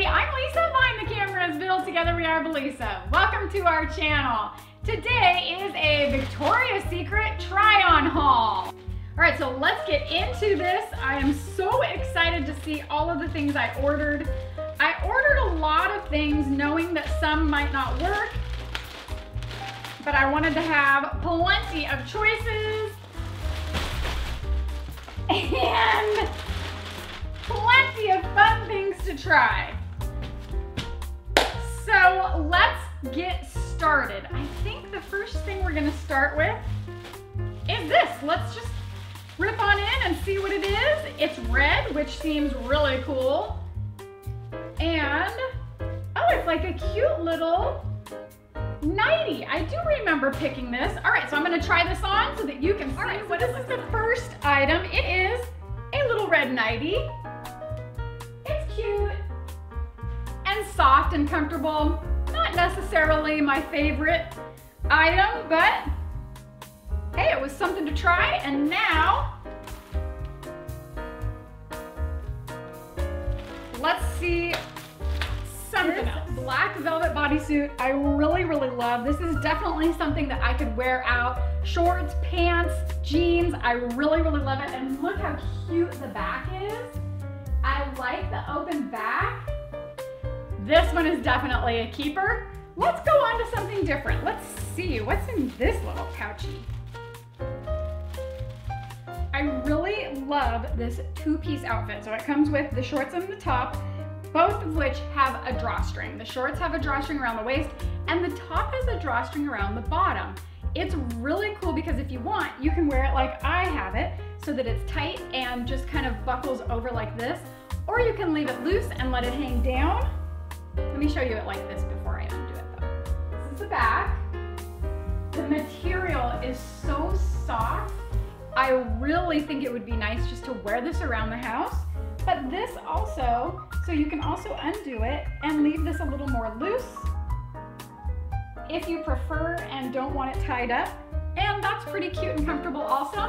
everybody. I'm Lisa behind the cameras. Together we are Billisa. Welcome to our channel. Today is a Victoria's Secret try-on haul. All right, so let's get into this. I am so excited to see all of the things I ordered. I ordered a lot of things knowing that some might not work, but I wanted to have plenty of choices and plenty of fun things to try. So let's get started. I think the first thing we're gonna start with is this. Let's just rip on in and see what it is. It's red, which seems really cool. And, oh, it's like a cute little nightie. I do remember picking this. All right, so I'm gonna try this on so that you can see All right, what so this is the first item. It is a little red nightie. It's cute soft and comfortable. Not necessarily my favorite item, but hey, it was something to try. And now, let's see something else. Black velvet bodysuit, I really, really love. This is definitely something that I could wear out. Shorts, pants, jeans, I really, really love it. And look how cute the back is. I like the open back. This one is definitely a keeper. Let's go on to something different. Let's see, what's in this little pouchy? I really love this two-piece outfit. So it comes with the shorts on the top, both of which have a drawstring. The shorts have a drawstring around the waist, and the top has a drawstring around the bottom. It's really cool because if you want, you can wear it like I have it, so that it's tight and just kind of buckles over like this, or you can leave it loose and let it hang down. Let me show you it like this before I undo it though. This is the back. The material is so soft. I really think it would be nice just to wear this around the house. But this also, so you can also undo it and leave this a little more loose if you prefer and don't want it tied up. And that's pretty cute and comfortable also.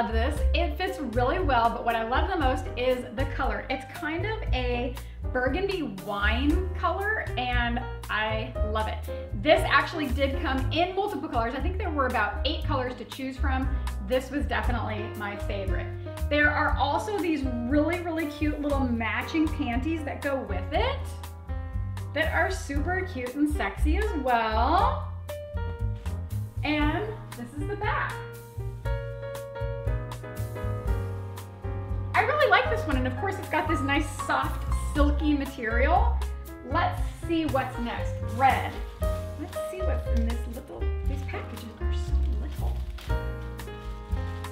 Love this. It fits really well, but what I love the most is the color. It's kind of a burgundy wine color and I love it. This actually did come in multiple colors. I think there were about eight colors to choose from. This was definitely my favorite. There are also these really, really cute little matching panties that go with it that are super cute and sexy as well. And this is the back. Like this one, and of course it's got this nice soft silky material. Let's see what's next. Red. Let's see what's in this little, these packages are so little.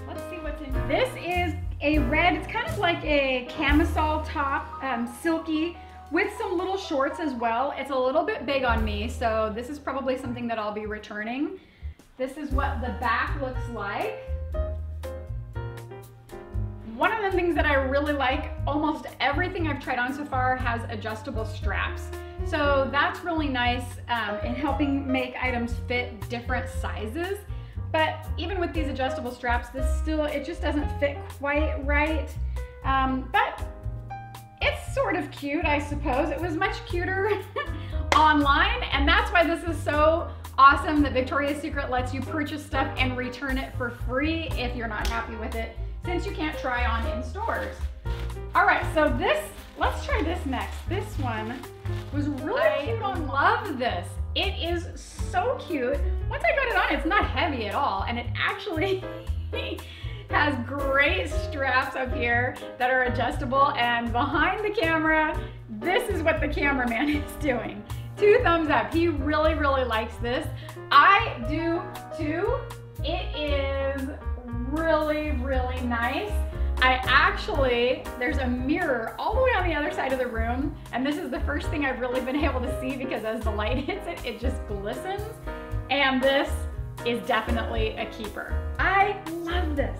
Let's see what's in This is a red, it's kind of like a camisole top, um, silky, with some little shorts as well. It's a little bit big on me, so this is probably something that I'll be returning. This is what the back looks like. One of the things that I really like, almost everything I've tried on so far has adjustable straps. So that's really nice um, in helping make items fit different sizes. But even with these adjustable straps, this still, it just doesn't fit quite right. Um, but it's sort of cute, I suppose. It was much cuter online, and that's why this is so awesome that Victoria's Secret lets you purchase stuff and return it for free if you're not happy with it since you can't try on in stores. All right, so this, let's try this next. This one was really I cute on love this. It is so cute. Once I got it on, it's not heavy at all, and it actually has great straps up here that are adjustable, and behind the camera, this is what the cameraman is doing. Two thumbs up. He really, really likes this. I do too. It is really, really nice. I actually, there's a mirror all the way on the other side of the room, and this is the first thing I've really been able to see because as the light hits it, it just glistens. And this is definitely a keeper. I love this.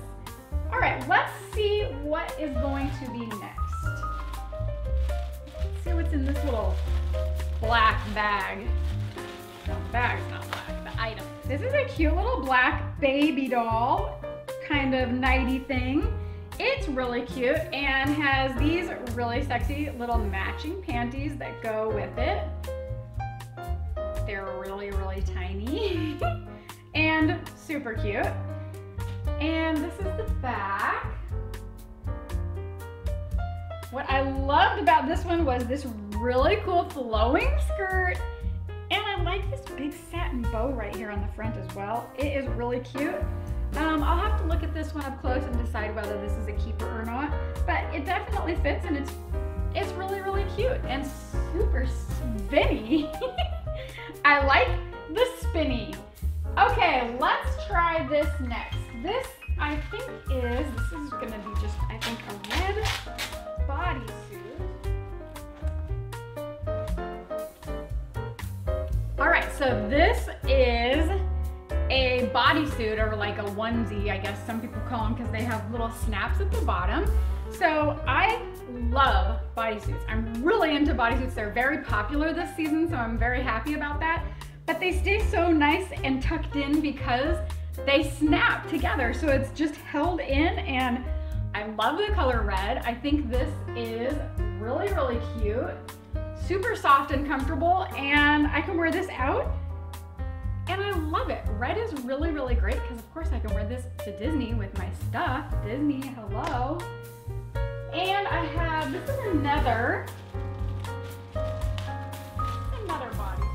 All right, let's see what is going to be next. Let's see what's in this little black bag. No, bag's not black, the item This is a cute little black baby doll kind of nighty thing. It's really cute and has these really sexy little matching panties that go with it. They're really, really tiny and super cute. And this is the back. What I loved about this one was this really cool flowing skirt. And I like this big satin bow right here on the front as well. It is really cute. Um, I'll have to look at this one up close and decide whether this is a keeper or not. But it definitely fits and it's it's really, really cute and super spinny. I like the spinny. Okay, let's try this next. This, I think is, this is gonna be just, I think, a red bodysuit. All right, so this is a bodysuit or like a onesie, I guess some people call them because they have little snaps at the bottom. So I love bodysuits. I'm really into bodysuits. They're very popular this season, so I'm very happy about that. But they stay so nice and tucked in because they snap together. So it's just held in and I love the color red. I think this is really, really cute. Super soft and comfortable and I can wear this out and I love it. Red is really, really great because of course I can wear this to Disney with my stuff. Disney, hello. And I have, this is another, another bodysuit.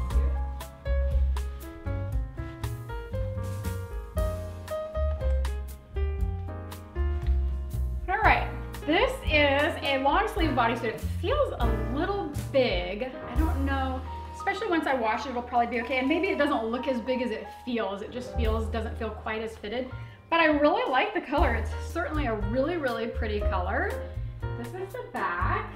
All right, this is a long sleeve bodysuit. It feels a little big. I don't know, especially once I wash it, it'll probably be okay. And maybe it doesn't look as big as it feels. It just feels, doesn't feel quite as fitted. But I really like the color. It's certainly a really, really pretty color. This is the back.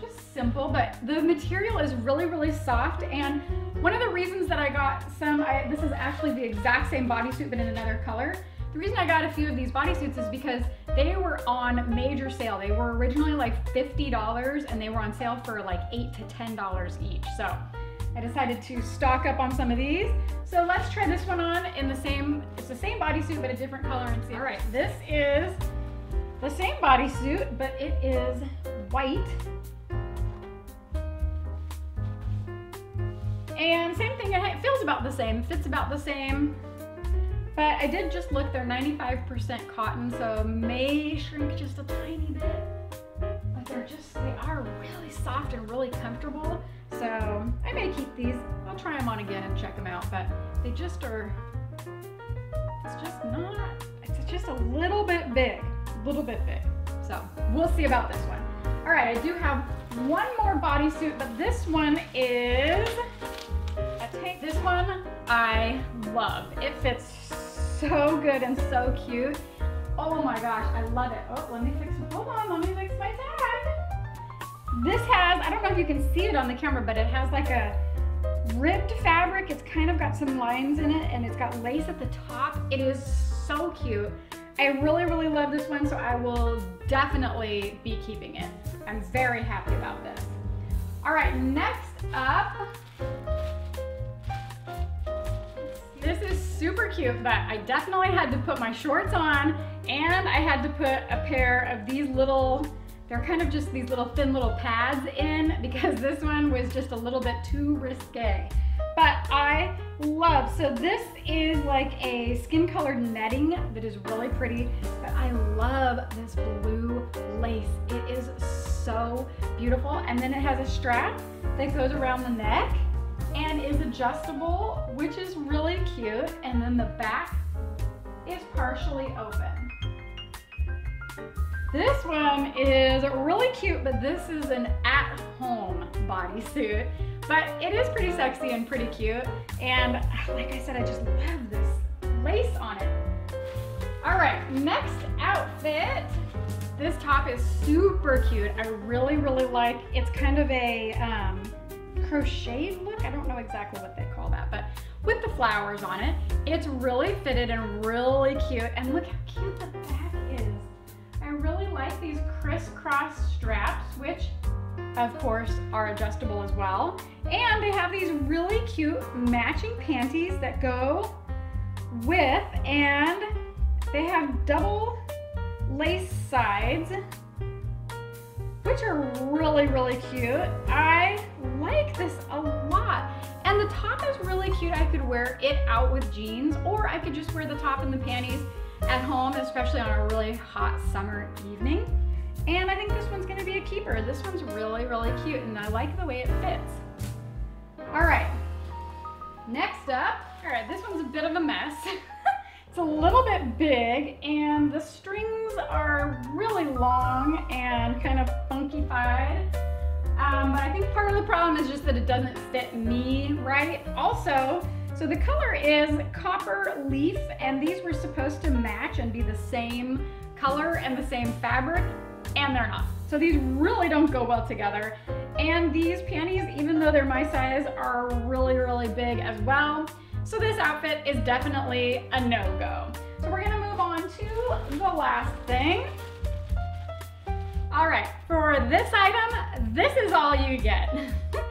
Just simple, but the material is really, really soft. And one of the reasons that I got some, I, this is actually the exact same bodysuit, but in another color. The reason I got a few of these bodysuits is because they were on major sale. They were originally like $50 and they were on sale for like eight to $10 each. So I decided to stock up on some of these. So let's try this one on in the same, it's the same bodysuit, but a different color and see. All right, this is the same bodysuit, but it is white. And same thing, it feels about the same, fits about the same. But I did just look, they're 95% cotton, so may shrink just a tiny bit. But they're just, they are really soft and really comfortable. So I may keep these. I'll try them on again and check them out, but they just are, it's just not, it's just a little bit big, a little bit big. So we'll see about this one. All right, I do have one more bodysuit, but this one is a tank. This one I love. It fits so good and so cute. Oh my gosh, I love it. Oh, let me fix, hold on, let me fix my tag. This has, I don't know if you can see it on the camera, but it has like a ribbed fabric. It's kind of got some lines in it and it's got lace at the top. It is so cute. I really, really love this one, so I will definitely be keeping it. I'm very happy about this. All right, next up, this is super cute, but I definitely had to put my shorts on and I had to put a pair of these little, they're kind of just these little thin little pads in because this one was just a little bit too risque. But I love, so this is like a skin colored netting that is really pretty, but I love this blue lace. It is so beautiful. And then it has a strap that goes around the neck and is adjustable, which is really cute. And then the back is partially open. This one is really cute, but this is an at-home bodysuit. But it is pretty sexy and pretty cute. And like I said, I just love this lace on it. All right, next outfit. This top is super cute. I really, really like, it's kind of a um, crocheted look. I don't know exactly what they call that, but with the flowers on it. It's really fitted and really cute. And look how cute the back is. I really like these crisscross straps, which of course, are adjustable as well. And they have these really cute matching panties that go with, and they have double lace sides, which are really, really cute. I like this a lot. And the top is really cute. I could wear it out with jeans, or I could just wear the top and the panties at home, especially on a really hot summer evening. And I think this one's gonna be a keeper. This one's really, really cute, and I like the way it fits. All right, next up, all right, this one's a bit of a mess. it's a little bit big, and the strings are really long and kind of funky-fied. Um, but I think part of the problem is just that it doesn't fit me right. Also, so the color is copper leaf, and these were supposed to match and be the same color and the same fabric, and they're not. So these really don't go well together. And these panties, even though they're my size, are really, really big as well. So this outfit is definitely a no-go. So we're gonna move on to the last thing. All right, for this item, this is all you get.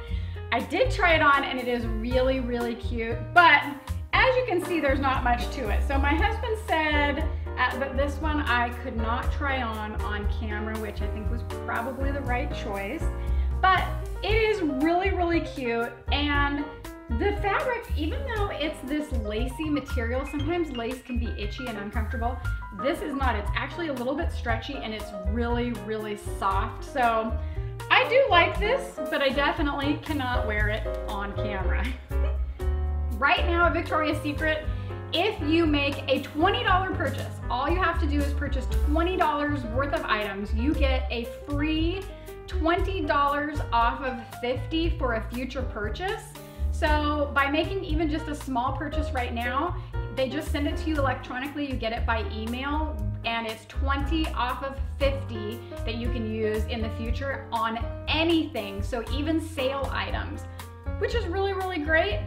I did try it on and it is really, really cute, but as you can see, there's not much to it. So my husband said uh, that this one I could not try on on camera, which I think was probably the right choice. But it is really, really cute and the fabric, even though it's this lacy material, sometimes lace can be itchy and uncomfortable. This is not, it's actually a little bit stretchy and it's really, really soft. So I do like this, but I definitely cannot wear it on camera. right now at Victoria's Secret, if you make a $20 purchase, all you have to do is purchase $20 worth of items, you get a free $20 off of 50 for a future purchase. So by making even just a small purchase right now, they just send it to you electronically. You get it by email and it's 20 off of 50 that you can use in the future on anything. So even sale items, which is really, really great.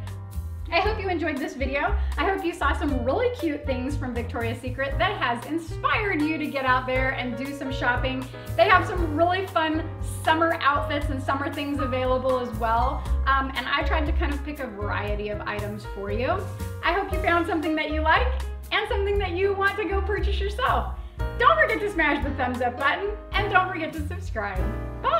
I hope you enjoyed this video. I hope you saw some really cute things from Victoria's Secret that has inspired you to get out there and do some shopping. They have some really fun summer outfits and summer things available as well. Um, and I tried to kind of pick a variety of items for you. I hope you found something that you like and something that you want to go purchase yourself. Don't forget to smash the thumbs up button and don't forget to subscribe. Bye!